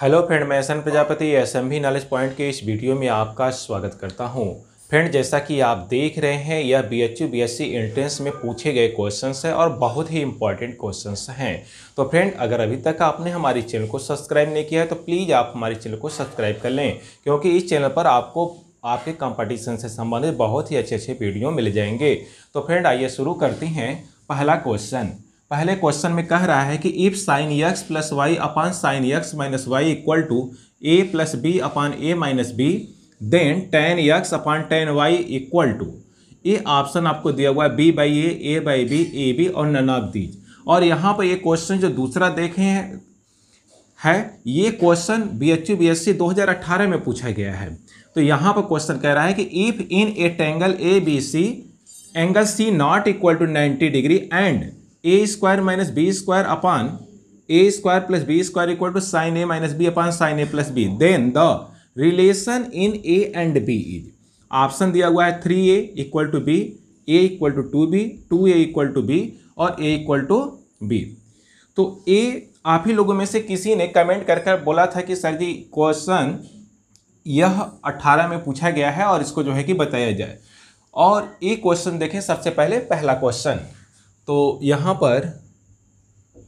Hello friend, मैं S Prajapati, S M भी knowledge point के इस वीडियो में आपका स्वागत करता हूँ। फ्रेंड, जैसा कि आप देख रहे हैं, यह B H U B S C entrance में पूछे गए क्वेश्चंस हैं और बहुत ही इंपॉर्टेंट क्वेश्चंस हैं। तो फ्रेंड, अगर अभी तक आपने हमारे चैनल को सब्सक्राइब नहीं किया है तो प्लीज़ आप हमारे चैनल को सब्सक्राइब कर लें, क्योंकि इस चैनल पर आपको, आपके कंपटीशन से संबंधित बहुत ही अच्छे अच्छे वीडियो मिल जाएँगे। तो फ्रेंड, आइए शुरू करती हैं पहला क्वेश्चन पहले क्वेश्चन में कह रहा है कि if sine x plus y upon sine x minus y equal to A plus B upon A minus B then tan x upon tan y equal to ये ऑप्शन आपको दिया हुआ है B by A A by B A B और none of these और यहाँ पर ये क्वेश्चन जो दूसरा देखे हैं, है, ये question B H U B S C दो हज़ार अट्ठारह में पूछा गया है। तो यहाँ पर क्वेश्चन कह रहा है कि if in a triangle A B C angle C not equal to ninety degree and a square minus b square upon a square plus b square equal to sine A minus B upon sine A plus B then the relation in A and B is option दिया हुआ है three A equal to B A equal to two B two A equal to B और ए equal to B तो ए आप ही लोगों में से किसी ने कमेंट कर कर बोला था कि सर जी क्वेश्चन यह 18 में पूछा गया है और इसको जो है कि बताया जाए। और ये क्वेश्चन देखें, सबसे पहले पहला क्वेश्चन तो यहाँ पर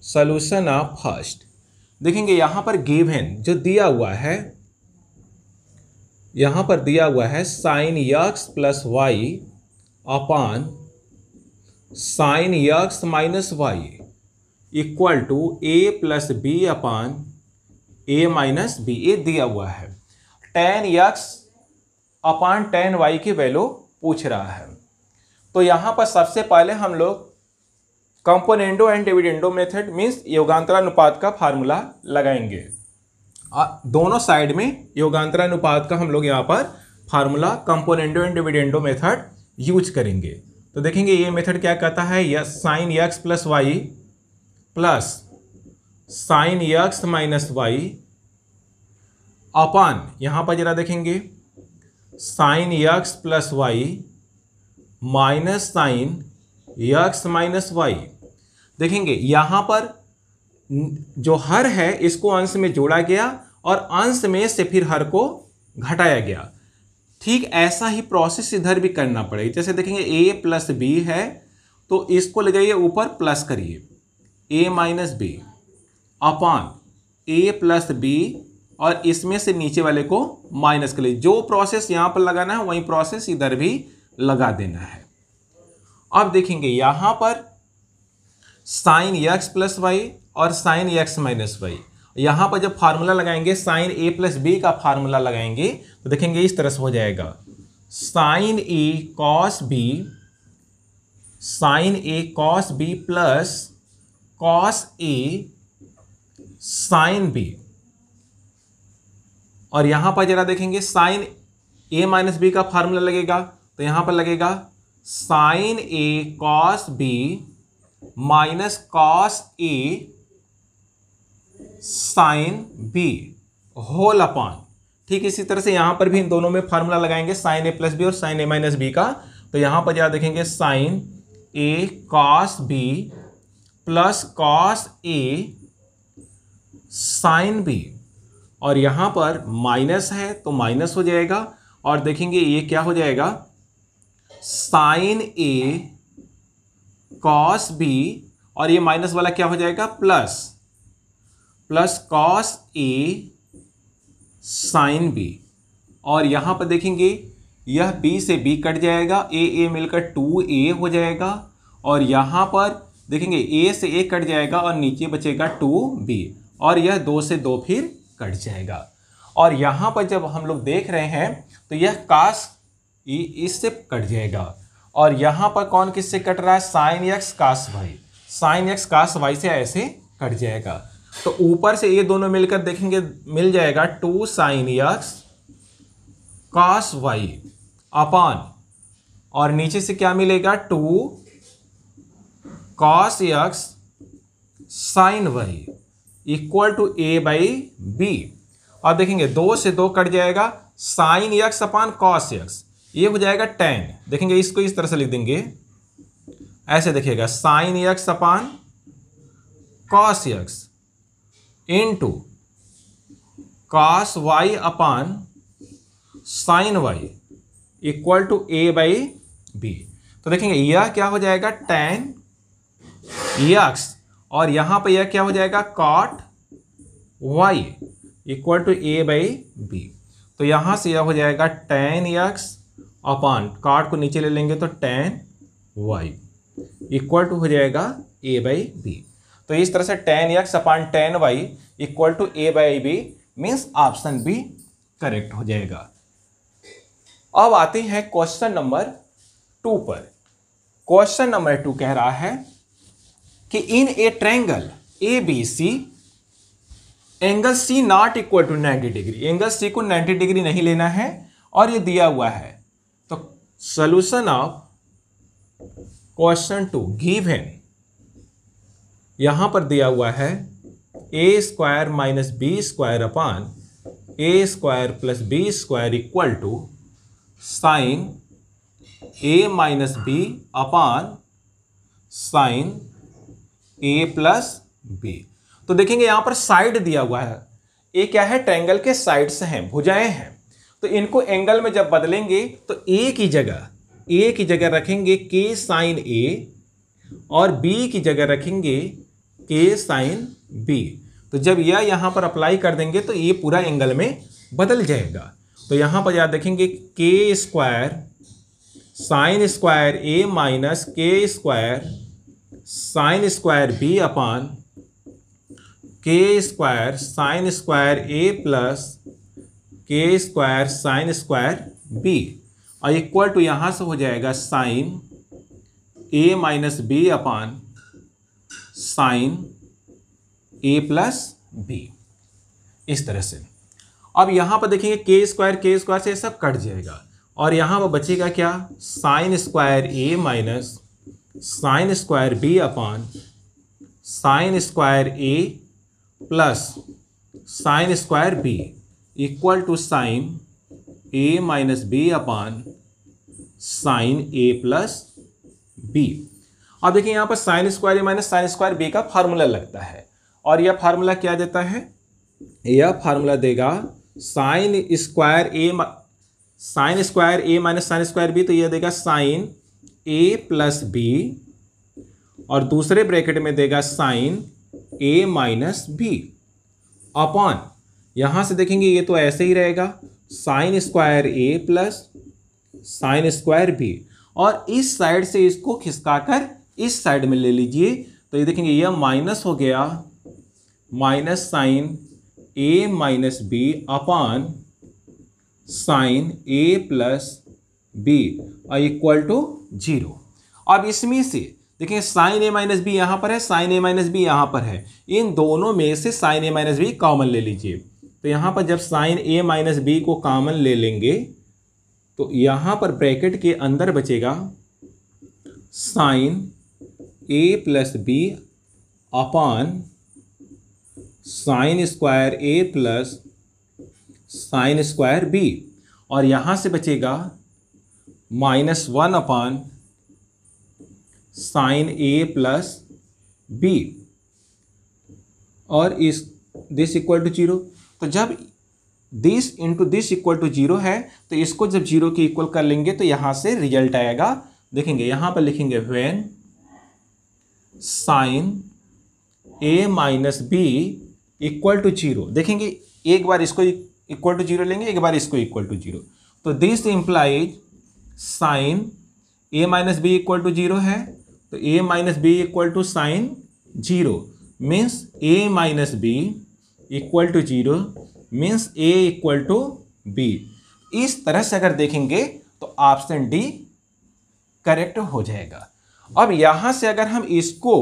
सोल्यूशन ऑफ़ फ़र्स्ट देखेंगे यहाँ पर गिवन जो दिया हुआ है, यहाँ पर दिया हुआ है sine x plus y upon sine x minus y equal to A plus B upon A minus B A दिया हुआ है। Tan x upon tan y की वैल्यू पूछ रहा है। तो यहाँ पर सबसे पहले हम लोग componendo and dividendo method means योगांतरानुपात का फार्मूला लगाएँगे। दोनों साइड में योगांतरानुपात का हम लोग यहाँ पर formula componendo and dividendo method use करेंगे। तो देखेंगे ये मेथड क्या कहता है? Yes sine x plus y plus sine x minus y upon, यहाँ पर जरा देखेंगे। Sine x plus y minus sine x minus y देखेंगे, यहाँ पर जो हर है, इसको अंश में जोड़ा गया और अंश में से फिर हर को घटाया गया। ठीक ऐसा ही प्रोसेस इधर भी करना पड़ेगा। जैसे देखेंगे ए प्लस बी है तो इसको ले जाइए ऊपर प्लस करिए। A minus B upon A plus B और इसमें से नीचे वाले को माइनस करिए जो प्रोसेस यहाँ पर लगाना है, वही प्रोसेस इधर भी लगा देना है। अब देखेंगे, यहाँ पर साइन एक्स प्लस वाई और साइन एक्स माइनस वाई। यहाँ पर जब फार्मूला लगाएँगे, साइन ए प्लस बी का फार्मूला लगाएँगे तो देखेंगे इस तरह से हो जाएगा। Sine A cos B, sine A cos B plus cos A, sine B. और यहाँ पर जरा देखेंगे, साइन ए माइनस बी का फार्मूला लगेगा तो यहाँ पर लगेगा sine A cos B minus cos A sine B, whole upon. ठीक, इसी तरह से यहाँ पर भी इन दोनों में फार्मूला लगाएँगे, साइन ए प्लस बी और साइन ए माइनस बी का। तो यहाँ पर जरा देखेंगे, sine A cos B plus cos A sine B. और यहाँ पर माइनस है तो माइनस हो जाएगा। और देखेंगे, ये क्या हो जाएगा? साइन ए कॉस बी और ये माइनस वाला क्या हो जाएगा? Plus plus cos A sine B और यहाँ पर देखेंगे, यह बी से बी कट जाएगा ए ए मिलकर टू ए हो जाएगा और यहाँ पर देखेंगे ए से ए कट जाएगा और नीचे बचेगा टू बी और यह दो से दो फिर कट जाएगा। और यहाँ पर जब हम लोग देख रहे हैं तो यह कास इससे कट जाएगा। और यहाँ पर कौन किससे कट रहा है? Sine x cos y sine x cos y से ऐसे कट जाएगा। तो ऊपर से ये दोनों मिलकर देखेंगे, मिल जाएगा two sine x cos y upon. और नीचे से क्या मिलेगा? Two cos x sine y equal to A by B और देखेंगे, दो से दो कट जाएगा। Sine x upon cos x ये हो जाएगा टेन देखेंगे इसको इस तरह से लिख देंगे। ऐसे देखिएगा sine x upon cos x two cos y upon sine y equal to A by B तो देखेंगे, यह क्या हो जाएगा टेन यक्स और यहाँ पर यह क्या हो जाएगा cot y equal to A by B तो यहाँ से यह हो जाएगा टेन यक्स अपान कार्ड को नीचे ले लेंगे तो टेन वाई इक्वल टू हो जाएगा ए बाई बी तो इस तरह से tan X upon tan Y equal to A by B means option B correct हो जाएगा. अब आते हैं क्वेश्चन नंबर टू पर. क्वेश्चन नंबर टू कह रहा है कि in a triangle A B C angle C not equal to 90 degree angle C को 90 डिग्री नहीं लेना है और ये दिया हुआ है. Solution of question two given यहाँ पर दिया हुआ है A square minus B square upon A square plus B square equal to sine A minus B upon sine A plus B तो देखेंगे यहाँ पर साइड दिया हुआ है। ए क्या है? ट्रैंगल के साइड्स हैं, भुजाएँ हैं। तो इनको एंगल में जब बदलेंगे तो ए की जगह ए की जगह रखेंगे के साइन ए और बी की जगह रखेंगे के साइन बी तो जब यह यहाँ पर अप्लाई कर देंगे तो ये पूरा एंगल में बदल जाएगा। तो यहाँ पर याद देखेंगे K square sine square A minus K square sine square B upon K square sine square A plus K square sine square B और इक्वल टू यहाँ से हो जाएगा sine A minus B upon sine A plus B इस तरह से। अब यहाँ पर देखेंगे के स्क्वायर के स्क्वायर से सब कट जाएगा। और यहाँ पर बचेगा क्या? Sine square A minus sine square B upon sine square A plus sine square B equal to sine A minus B upon sine A plus B अब देखिए यहाँ पर sine square A minus sine square B का formula लगता है। और यह formula क्या देता है? यह फार्मूला देगा sine square A sine square A minus sine square B तो यह देगा साइन ए प्लस बी और दूसरे ब्रैकेट में देगा sine A minus B upon यहाँ से देखेंगे ये तो ऐसे ही रहेगा। Sine square A plus sine square B और इस साइड से इसको खिसकाकर इस साइड में ले लीजिए। तो ये देखेंगे, यह माइनस हो गया। Minus sine A minus B upon sine A plus B equal to zero अब इसमें से देखिए साइन ए माइनस बी यहाँ पर है साइन ए माइनस बी यहाँ पर है। इन दोनों में से sine A minus B common ले लीजिए। तो यहाँ पर जब साइन ए माइनस बी को कामन ले लेंगे तो यहाँ पर ब्रैकेट के अंदर बचेगा sine A plus B upon sine square A plus sine square B और यहाँ से बचेगा minus one upon sine A plus B और इस दिस इक्वल टू ज़ीरो तो जब this into this equal to zero है तो इसको जब ज़ीरो के इक्वल कर लेंगे तो यहाँ से रिज़ल्ट आएगा। देखेंगे, यहाँ पर लिखेंगे when sine A minus B equal to zero देखेंगे, एक बार इसको इक्वल टू ज़ीरो लेंगे, एक बार इसको इक्वल टू ज़ीरो तो this implies sine A minus B equal to zero है तो A minus B equal to sine zero means A minus B equal to zero means A equal to B इस तरह से अगर देखेंगे तो option D correct हो जाएगा। अब यहाँ से अगर हम इसको,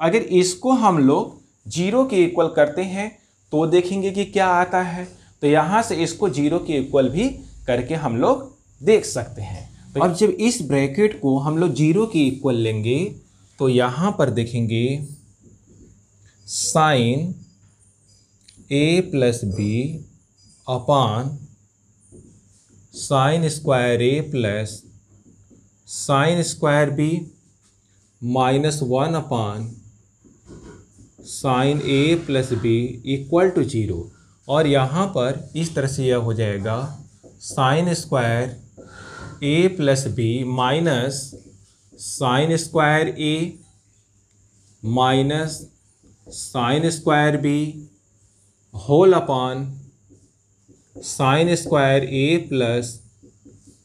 अगर इसको हम लोग ज़ीरो के इक्वल करते हैं तो देखेंगे कि क्या आता है। तो यहाँ से इसको ज़ीरो के इक्वल भी करके हम लोग देख सकते हैं। तो अब जब इस ब्रैकेट को हम लोग ज़ीरो के इक्वल लेंगे तो यहाँ पर देखेंगे sine A plus B upon sine square A plus sine square B minus one upon sine A plus B equal to zero और यहाँ पर इस तरह से यह हो जाएगा sine square A plus B minus sine square A minus sine square B whole upon sine square A plus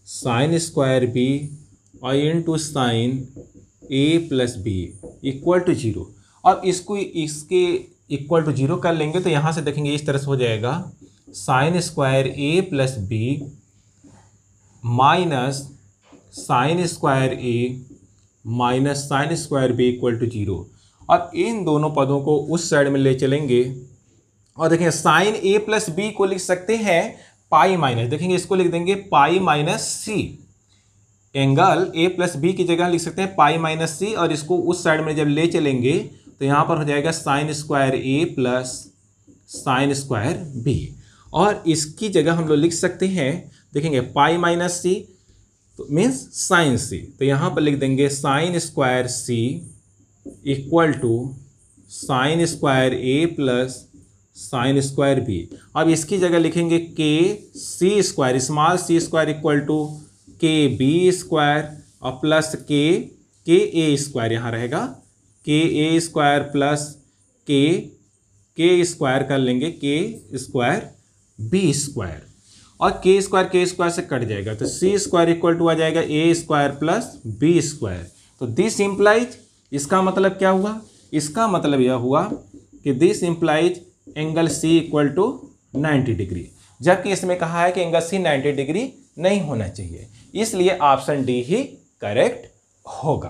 sine square B और into sine A plus B equal to zero अब इसको इसके इक्वल टू ज़ीरो कर लेंगे तो यहाँ से देखेंगे इस तरह से हो जाएगा। Sine square A plus B minus sine square A minus sine square B equal to zero अब इन दोनों पदों को उस साइड में ले चलेंगे। और देखेंगे साइन ए प्लस बी को लिख सकते हैं पाई माइनस देखेंगे, इसको लिख देंगे pi minus C angle A plus B की जगह लिख सकते हैं पाई माइनस सी और इसको उस साइड में जब ले चलेंगे तो यहाँ पर हो जाएगा sine square A plus sine square B और इसकी जगह हम लोग लिख सकते हैं, देखेंगे पाई माइनस सी तो मीन्स साइन सी तो यहाँ पर लिख देंगे sine square C equal to sine square A plus sine square भी। अब इसकी जगह लिखेंगे के C square small C square equal to K B square और प्लस के के ए स्क्वायर यहाँ रहेगा। के ए स्क्वायर प्लस के के स्क्वायर कर लेंगे के स्क्वायर बी स्क्वायर और के स्क्वायर के स्क्वायर से कट जाएगा तो सी स्क्वायर इक्वल टू आ जाएगा A square plus B square तो दिस इम्प्लाइज इसका मतलब क्या हुआ? इसका मतलब यह हुआ कि this implies angle C equal to 90 degree जबकि इसमें कहा है कि एंगल सी 90 डिग्री नहीं होना चाहिए। इसलिए ऑप्शन डी ही करेक्ट होगा।